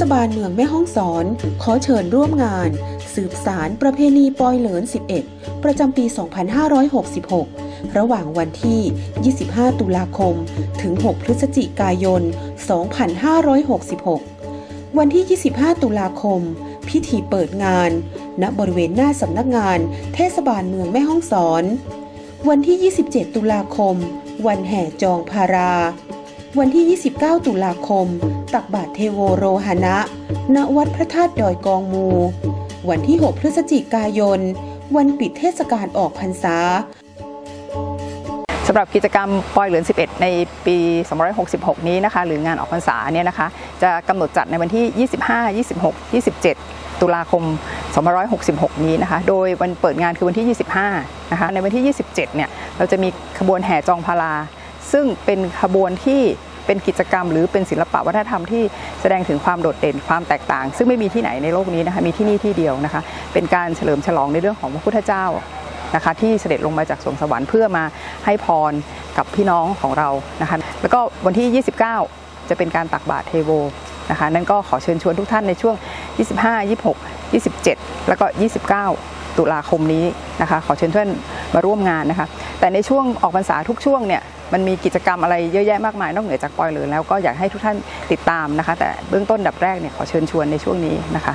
ศบาลเมืองแม่ฮ่องสอน ขอเชิญร่วมงาน สืบสารประเพณีปอยเหลิน 11 ประจำปี 2566 ระหว่างวันที่ 25 ตุลาคม ถึง 6 พฤศจิกายน 2566 วันที่ 25 ตุลาคม พิธีเปิดงาน ณ บริเวณหน้าสำนักงาน เทศบาลเมืองแม่ฮ่องสอน วันที่ 27 ตุลาคม วันแห่จองพารา วันที่ 29 ตุลาคม ตักบาตรเทโวโรหณะ ณ วัดพระธาตุดอยกองมู วันที่ 6 พฤศจิกายน วันปิดเทศกาลออกพรรษาสำหรับกิจกรรมปอยเหลือน 11 ในปี 266 นี้นะคะ หรืองานออกพรรษาเนี่ยนะคะ จะกำหนดจัดในวันที่ 25 26 27 ตุลาคม 266 นี้นะคะ โดยวันเปิดงานคือวันที่ 25 นะคะ ในวันที่ 27 เนี่ย เราจะมีขบวนแห่จองพารา ซึ่งเป็นขบวนที่เป็นกิจกรรมหรือเป็นศิลปะวัฒนธรรมที่แสดงถึงความโดดเด่นความแตกต่าง ซึ่งไม่มีที่ไหนในโลกนี้นะคะมีที่นี่ที่เดียวนะคะ เป็นการเฉลิมฉลองในเรื่องของพระพุทธเจ้านะคะที่เสด็จลงมาจากสวงสวรรค์เพื่อมาให้พรกับพี่น้องของเรานะคะแล้วก็วันที่ 29 จะเป็นการตักบาตรเทโวนะคะนั่นก็ขอเชิญชวนทุกท่านในช่วง 25 26 27 แล้วก็ 29 ตุลาคมนี้นะคะขอเชิญท่านมาร่วมงานนะคะแต่ในช่วงออกพรรษาทุกช่วงเนี่ย มันมีกิจกรรมอะไรเยอะแยะมากมายนอกเหนือจากปอยเหลือแล้วก็อยากให้ทุกท่านติดตามนะคะ แต่เบื้องต้นดับแรกเนี่ยขอเชิญชวนในช่วงนี้นะคะ